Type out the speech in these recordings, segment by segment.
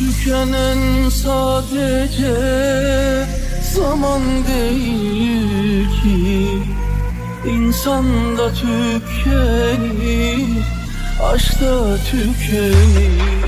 Tükenen sadece zaman değil ki. İnsan da tükenir, aşk da tükenir.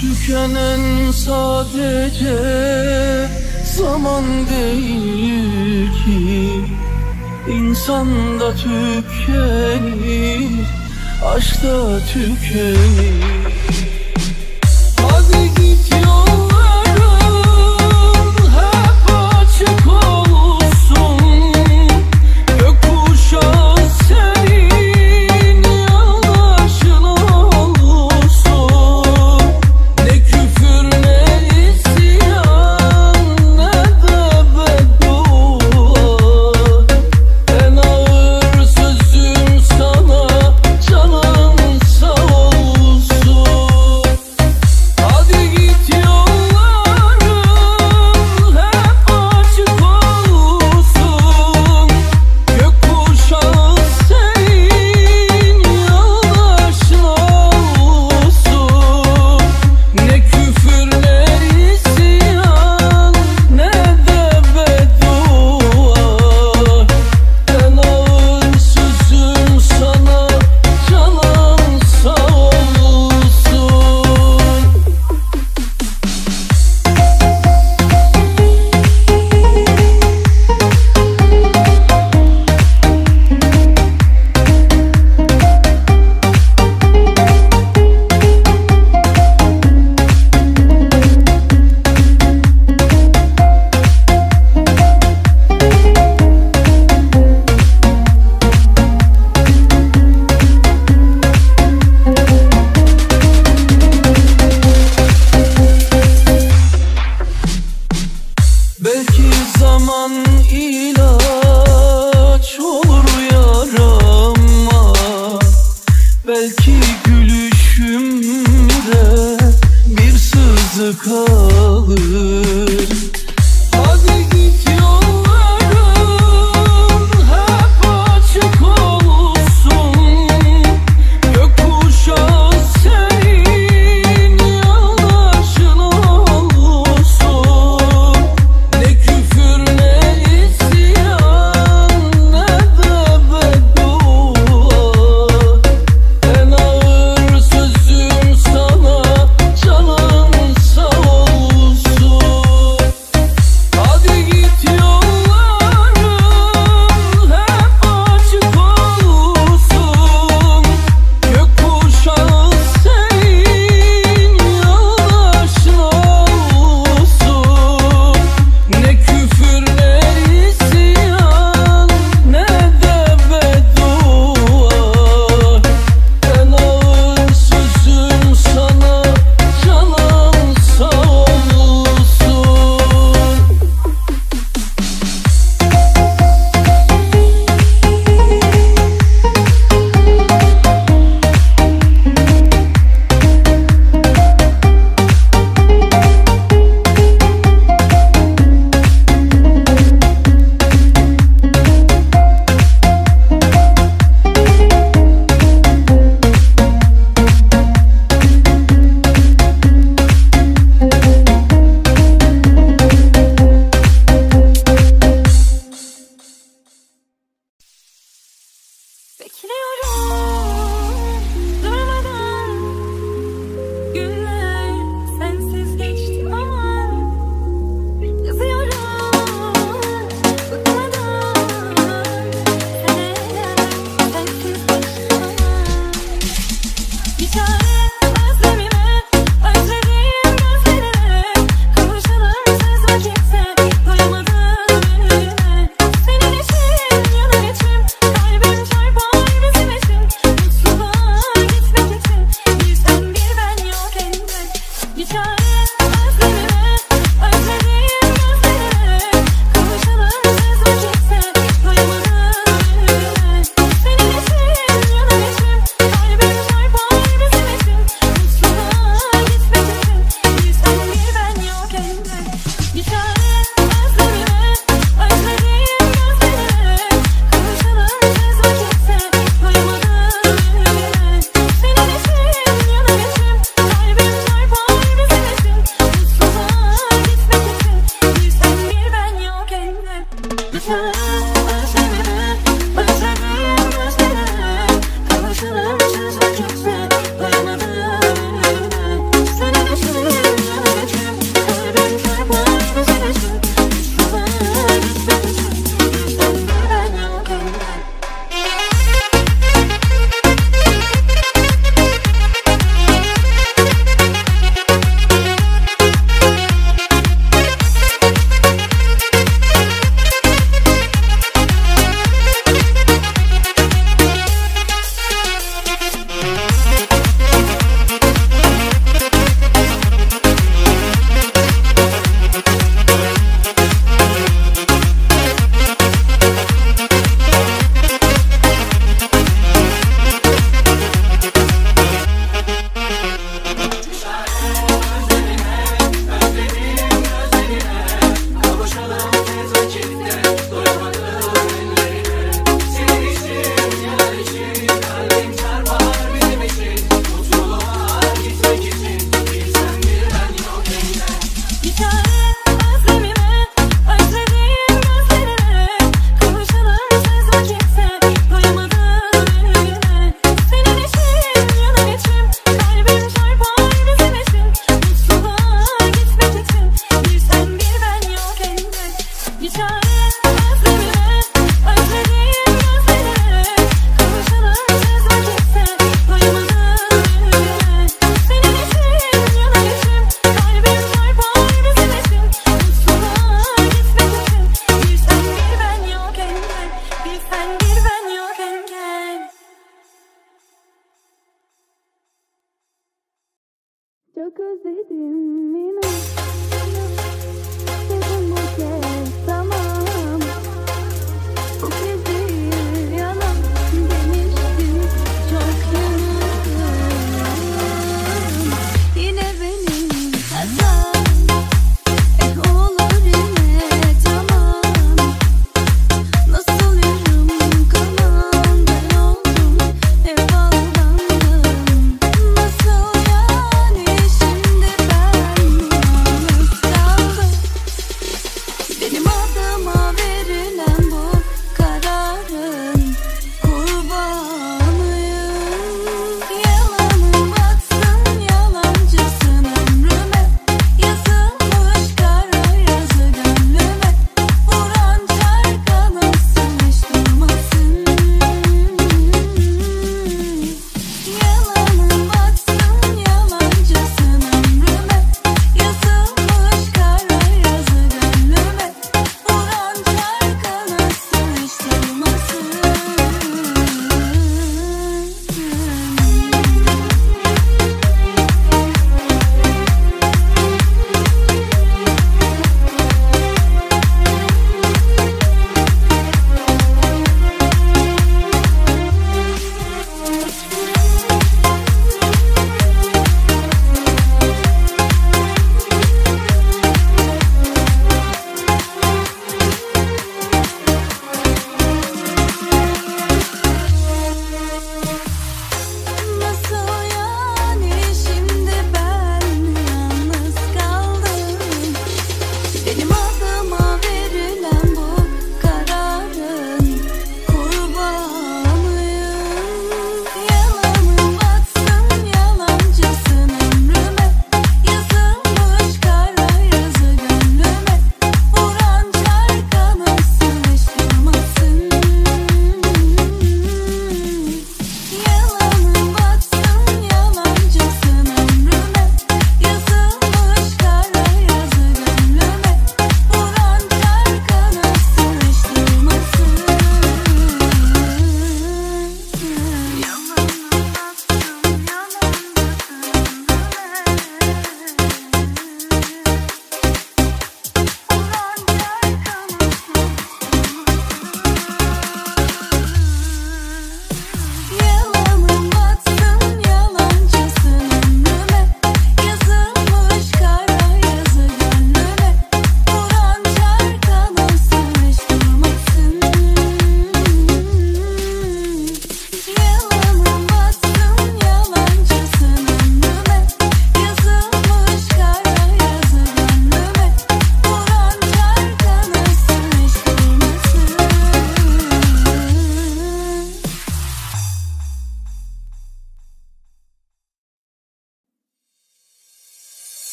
Tükenen sadece zaman değil ki. İnsan da tükenir, aşk da tükenir.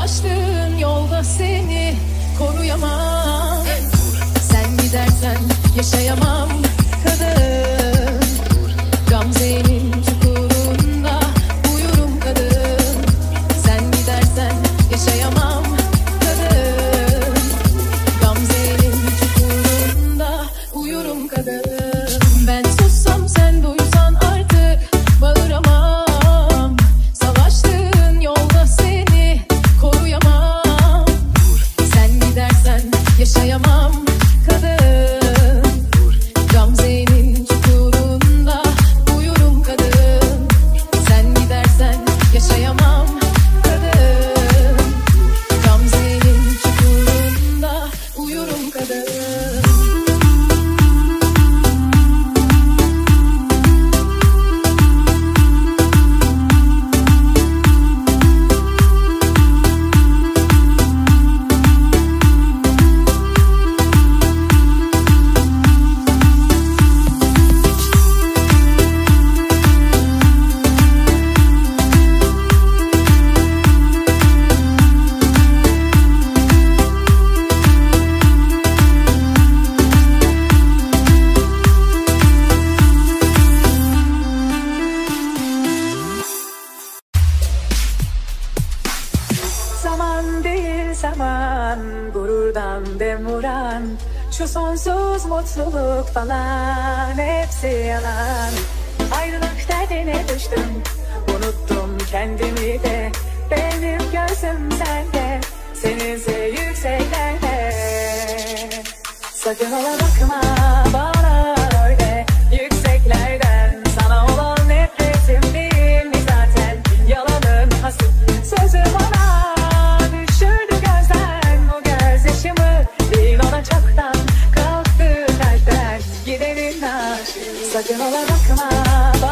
Savaştığın yolda seni koruyamam. Sen gidersen yaşayamam mutluluk falan hepsi yalan. Ayrılık derdine düştüm unuttum kendimi de. Benim gözüm sende seninse yükseklerde Sakın olamam Sucking all the rock, come on.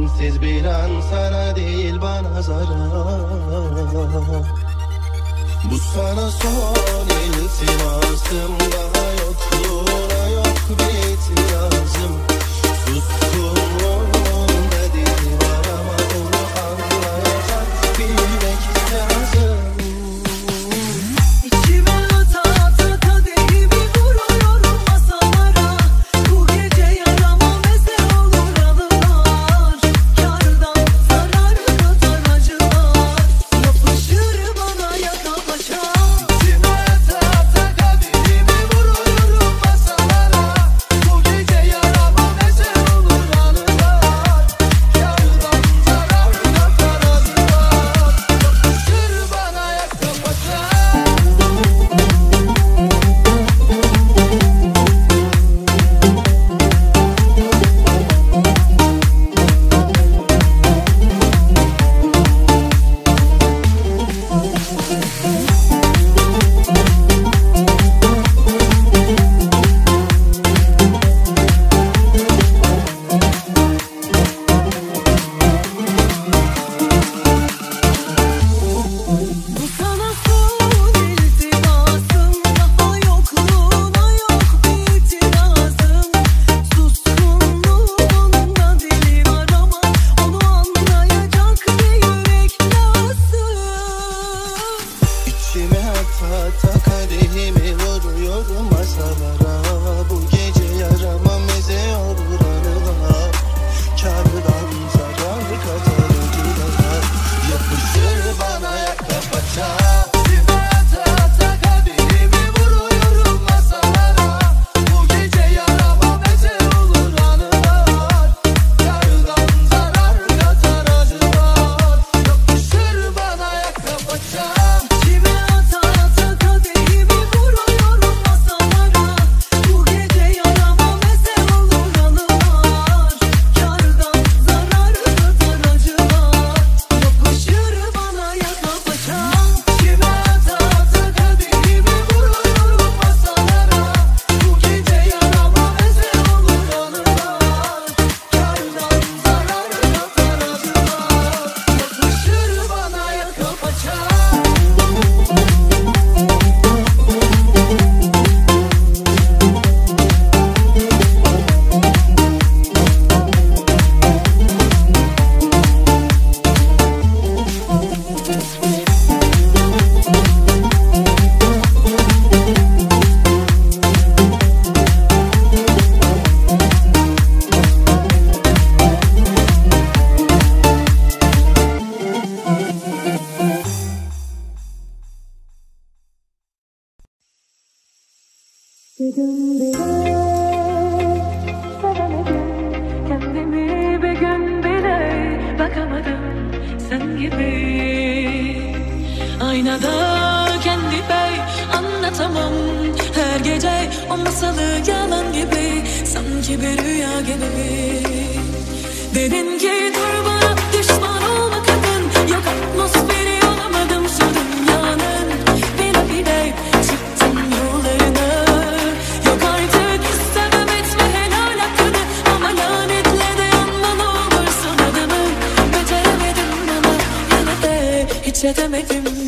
Sensiz bir an sana değil bana zarar. Bu sana son iltimasım daha yokluğum Bana da kendi bey anlatamam. Her gece o masalı yalan gibi Sanki bir rüya gibi. Dedin ki dur bana düşman olma kadın. Yok atmosferi olamadım şu dünyanın. Bile bile çıktım yollarına. Yok artık istemem etme helal hakkını. Ama lanetle de yanman olursun adamın Beceremedim ama yine de hiç edemedim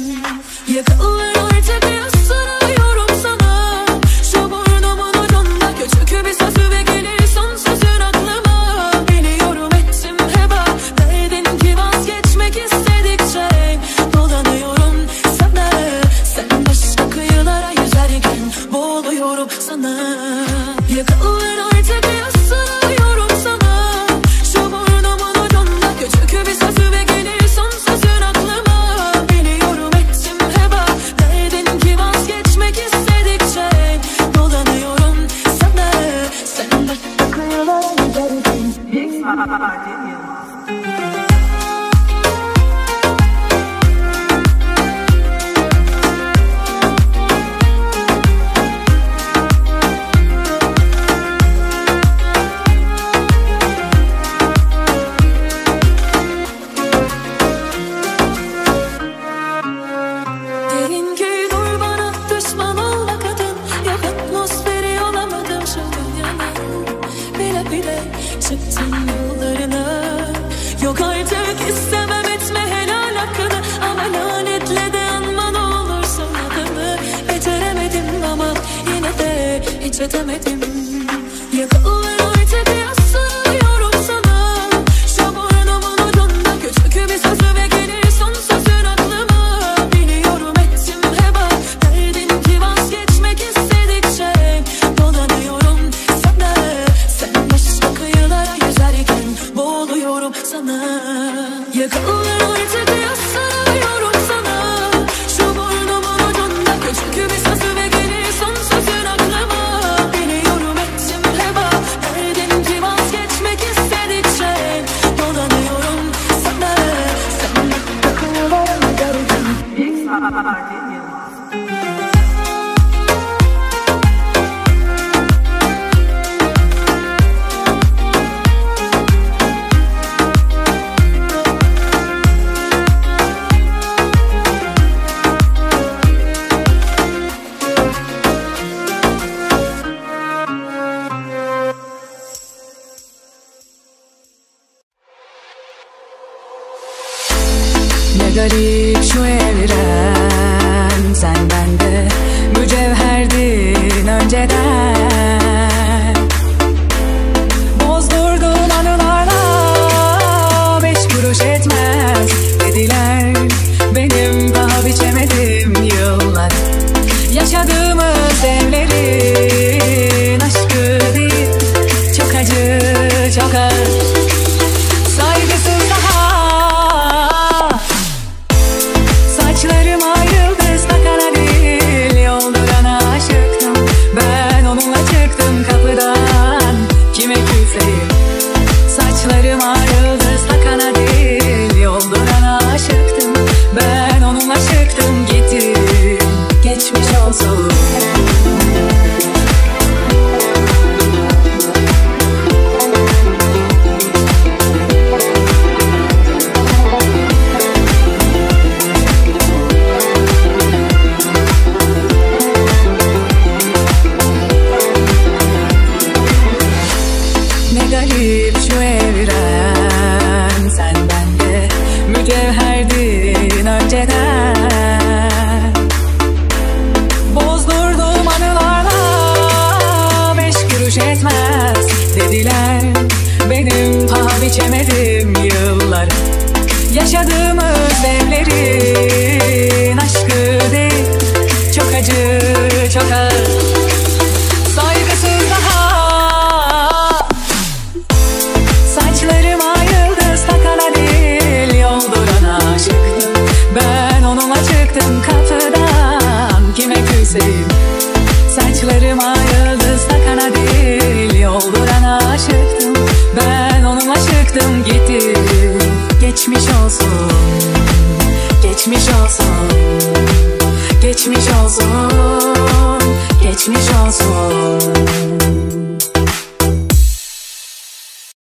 mücevherdin önceden